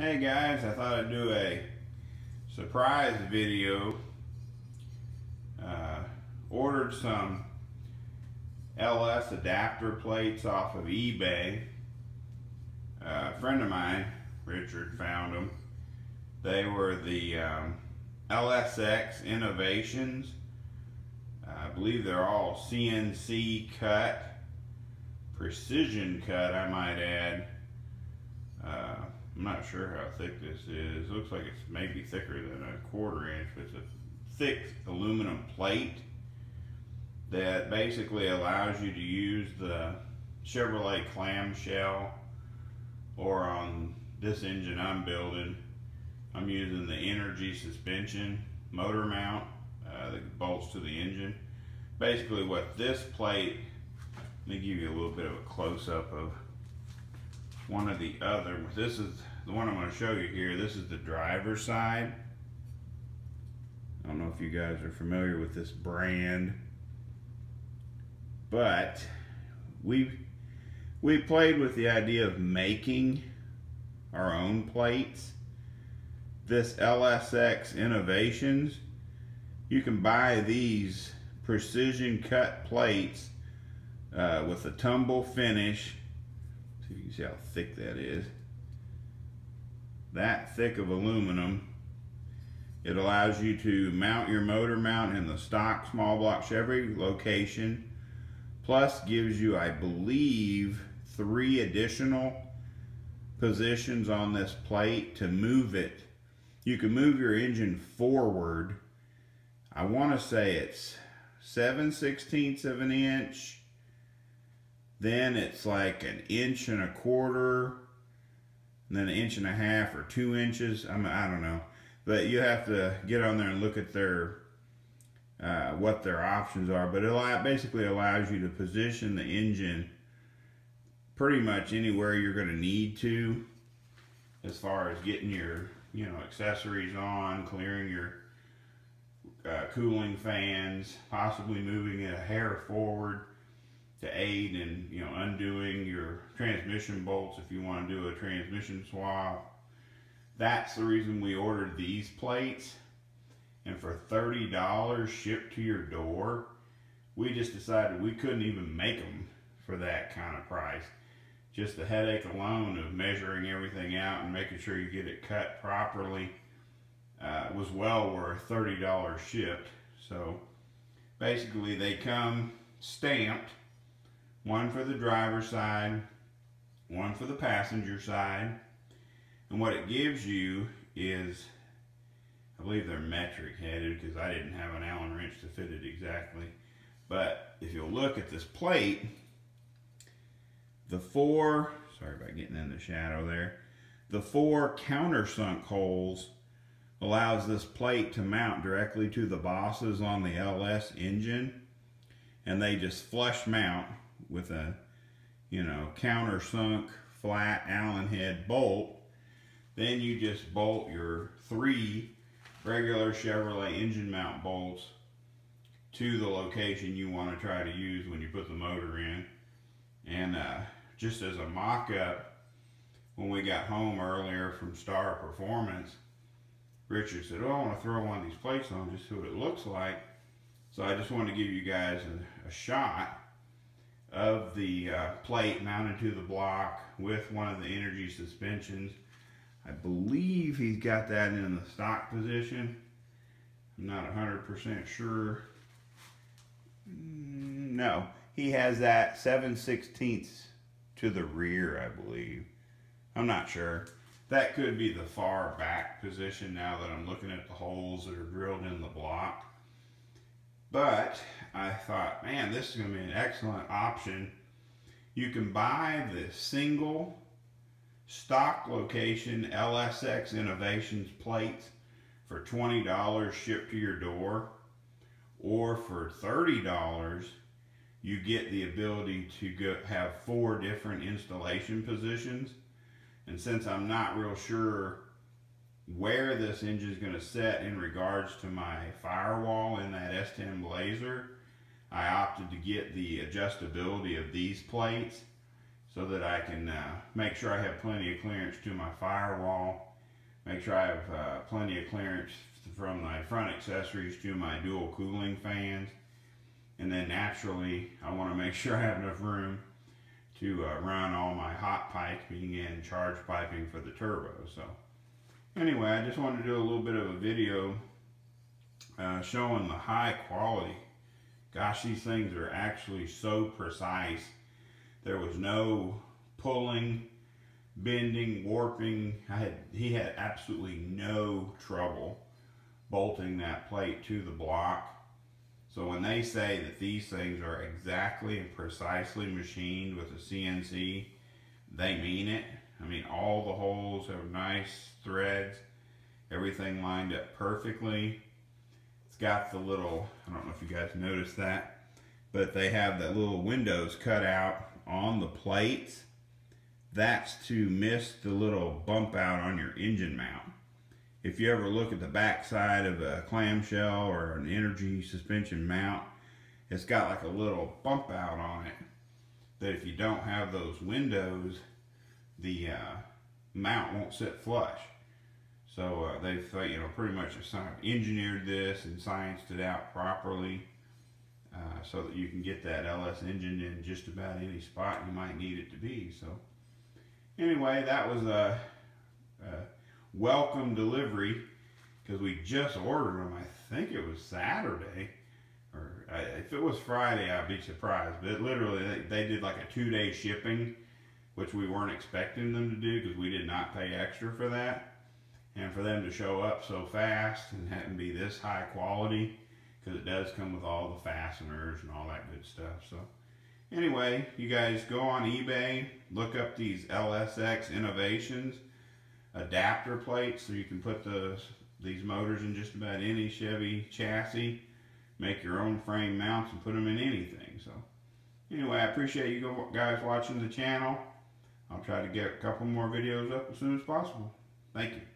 Hey guys, I thought I'd do a surprise video. Uh, ordered some LS adapter plates off of eBay. Uh, a friend of mine, Richard, found them. They were the um, LSX Innovations. I believe they're all CNC cut, precision cut I might add. Uh, I'm not sure how thick this is. It looks like it's maybe thicker than a quarter inch, but it's a thick aluminum plate that basically allows you to use the Chevrolet clamshell or on this engine I'm building, I'm using the Energy suspension motor mount uh, that bolts to the engine. Basically what this plate, let me give you a little bit of a close-up of one of the other. This is the one I'm going to show you here. This is the driver's side. I don't know if you guys are familiar with this brand, but we we played with the idea of making our own plates. This LSX Innovations, you can buy these precision cut plates uh, with a tumble finish See if you can see how thick that is. That thick of aluminum. It allows you to mount your motor mount in the stock small block Chevy location. Plus gives you, I believe, three additional positions on this plate to move it. You can move your engine forward. I want to say it's 7 sixteenths of an inch then it's like an inch and a quarter, and then an inch and a half or two inches. I, mean, I don't know. But you have to get on there and look at their uh, what their options are. But it basically allows you to position the engine pretty much anywhere you're going to need to as far as getting your you know accessories on, clearing your uh, cooling fans, possibly moving it a hair forward to aid in you know undoing your transmission bolts if you want to do a transmission swap. That's the reason we ordered these plates. And for $30 shipped to your door, we just decided we couldn't even make them for that kind of price. Just the headache alone of measuring everything out and making sure you get it cut properly uh, was well worth $30 shipped. So basically they come stamped one for the driver's side, one for the passenger side. And what it gives you is, I believe they're metric headed because I didn't have an Allen wrench to fit it exactly. But if you'll look at this plate, the four, sorry about getting in the shadow there, the four countersunk holes allows this plate to mount directly to the bosses on the LS engine and they just flush mount with a, you know, countersunk flat Allen head bolt. Then you just bolt your three regular Chevrolet engine mount bolts to the location you want to try to use when you put the motor in. And uh, just as a mock-up, when we got home earlier from Star Performance, Richard said, oh, I want to throw one of these plates on just see what it looks like. So I just wanted to give you guys a, a shot of the uh, plate mounted to the block with one of the energy suspensions. I believe he's got that in the stock position. I'm not 100% sure. Mm, no, he has that 7 16ths to the rear, I believe. I'm not sure. That could be the far back position now that I'm looking at the holes that are drilled in the block. But I thought, man, this is going to be an excellent option. You can buy the single stock location LSX Innovations plates for $20 shipped to your door. Or for $30, you get the ability to go, have four different installation positions. And since I'm not real sure where this engine is going to set in regards to my firewall in that S10 Blazer, I opted to get the adjustability of these plates so that I can uh, make sure I have plenty of clearance to my firewall make sure I have uh, plenty of clearance from my front accessories to my dual cooling fans. And then naturally, I want to make sure I have enough room to uh, run all my hot piping and charge piping for the turbo. So anyway, I just wanted to do a little bit of a video uh, showing the high quality. Gosh, these things are actually so precise. There was no pulling, bending, warping. I had He had absolutely no trouble bolting that plate to the block. So when they say that these things are exactly and precisely machined with a CNC, they mean it. I mean, all the holes have nice threads, everything lined up perfectly. Got the little, I don't know if you guys noticed that, but they have the little windows cut out on the plates. That's to miss the little bump out on your engine mount if you ever look at the back side of a clamshell or an energy suspension mount, it's got like a little bump out on it that if you don't have those windows, the uh, mount won't sit flush. So uh, they've you know pretty much engineered this and scienced it out properly uh, so that you can get that LS engine in just about any spot you might need it to be. So anyway, that was a, a welcome delivery because we just ordered them. I think it was Saturday or I, if it was Friday, I'd be surprised. But literally, they, they did like a two day shipping, which we weren't expecting them to do because we did not pay extra for that. And for them to show up so fast and have be this high quality, because it does come with all the fasteners and all that good stuff. So anyway, you guys go on eBay, look up these LSX Innovations adapter plates so you can put the, these motors in just about any Chevy chassis. Make your own frame mounts and put them in anything. So anyway, I appreciate you guys watching the channel. I'll try to get a couple more videos up as soon as possible. Thank you.